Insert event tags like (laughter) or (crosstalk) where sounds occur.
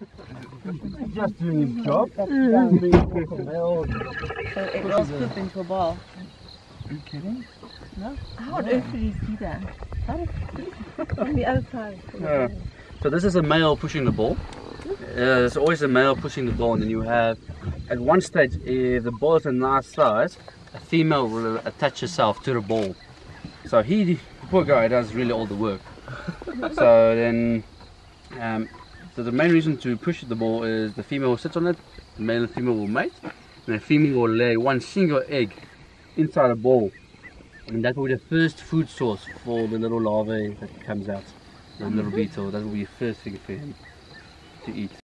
He's (laughs) just doing his job. (laughs) So it rolls poop into a ball. Are you kidding? No. How on earth did you see that? How on the other side. Yeah. So this is a male pushing the ball. Uh, there's always a male pushing the ball, and then you have, at one stage, if the ball is a nice size, a female will attach herself to the ball. So he, poor guy, does really all the work. (laughs) so then, um, so the main reason to push the ball is the female sits on it, the male and female will mate, and the female will lay one single egg inside the ball. And that will be the first food source for the little larvae that comes out, the mm-hmm. little beetle. That will be the first thing for him to eat.